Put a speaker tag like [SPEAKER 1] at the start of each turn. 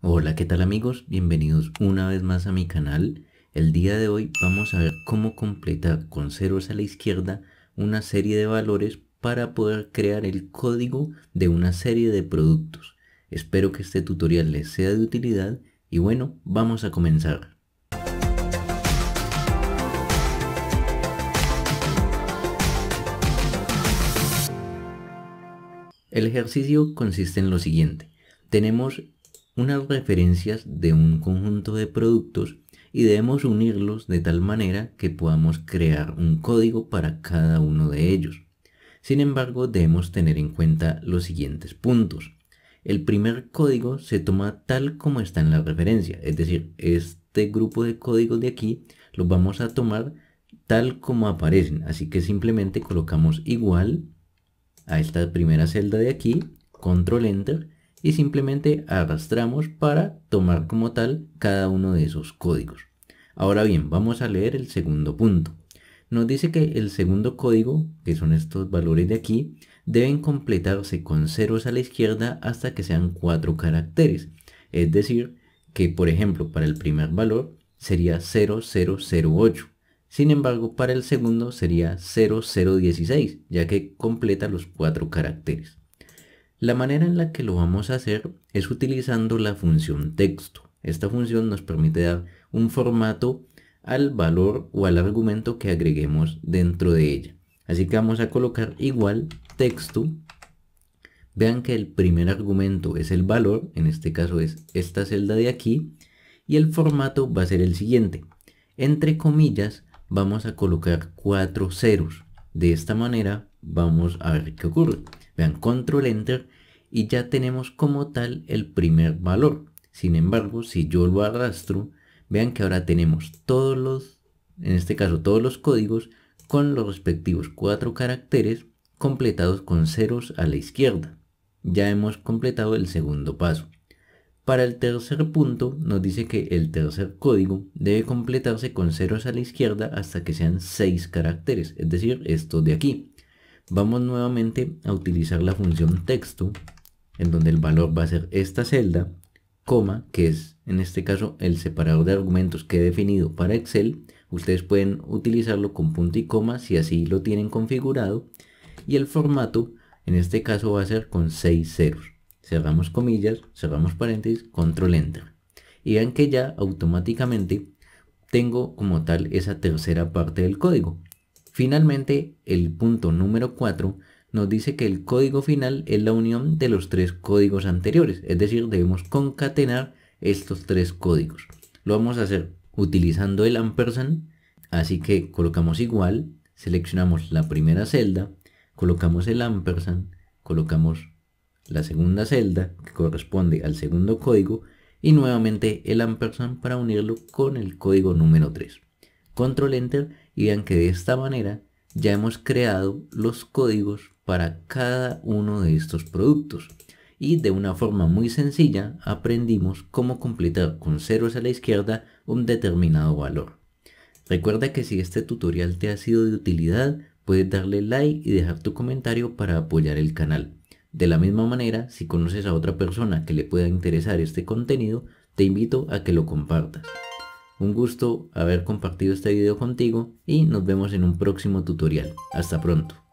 [SPEAKER 1] Hola, ¿qué tal amigos? Bienvenidos una vez más a mi canal. El día de hoy vamos a ver cómo completar con ceros a la izquierda una serie de valores para poder crear el código de una serie de productos. Espero que este tutorial les sea de utilidad y bueno, vamos a comenzar. El ejercicio consiste en lo siguiente. Tenemos unas referencias de un conjunto de productos y debemos unirlos de tal manera que podamos crear un código para cada uno de ellos. Sin embargo, debemos tener en cuenta los siguientes puntos. El primer código se toma tal como está en la referencia, es decir, este grupo de códigos de aquí los vamos a tomar tal como aparecen, así que simplemente colocamos igual a esta primera celda de aquí, control enter, y simplemente arrastramos para tomar como tal cada uno de esos códigos. Ahora bien, vamos a leer el segundo punto. Nos dice que el segundo código, que son estos valores de aquí, deben completarse con ceros a la izquierda hasta que sean cuatro caracteres. Es decir, que por ejemplo para el primer valor sería 0008 sin embargo, para el segundo sería 0016, ya que completa los cuatro caracteres. La manera en la que lo vamos a hacer es utilizando la función texto. Esta función nos permite dar un formato al valor o al argumento que agreguemos dentro de ella. Así que vamos a colocar igual texto. Vean que el primer argumento es el valor, en este caso es esta celda de aquí, y el formato va a ser el siguiente. Entre comillas, vamos a colocar cuatro ceros. De esta manera vamos a ver qué ocurre. Vean, control enter y ya tenemos como tal el primer valor. Sin embargo, si yo lo arrastro, vean que ahora tenemos todos los, en este caso todos los códigos con los respectivos cuatro caracteres completados con ceros a la izquierda. Ya hemos completado el segundo paso. Para el tercer punto nos dice que el tercer código debe completarse con ceros a la izquierda hasta que sean 6 caracteres, es decir, esto de aquí. Vamos nuevamente a utilizar la función texto, en donde el valor va a ser esta celda, coma, que es en este caso el separador de argumentos que he definido para Excel. Ustedes pueden utilizarlo con punto y coma si así lo tienen configurado. Y el formato, en este caso va a ser con 6 ceros cerramos comillas, cerramos paréntesis, control enter. Y vean que ya automáticamente tengo como tal esa tercera parte del código. Finalmente, el punto número 4 nos dice que el código final es la unión de los tres códigos anteriores, es decir, debemos concatenar estos tres códigos. Lo vamos a hacer utilizando el ampersand, así que colocamos igual, seleccionamos la primera celda, colocamos el ampersand, colocamos la segunda celda que corresponde al segundo código y nuevamente el ampersand para unirlo con el código número 3. Control Enter y vean que de esta manera ya hemos creado los códigos para cada uno de estos productos y de una forma muy sencilla aprendimos cómo completar con ceros a la izquierda un determinado valor. Recuerda que si este tutorial te ha sido de utilidad puedes darle like y dejar tu comentario para apoyar el canal. De la misma manera, si conoces a otra persona que le pueda interesar este contenido, te invito a que lo compartas. Un gusto haber compartido este video contigo y nos vemos en un próximo tutorial. Hasta pronto.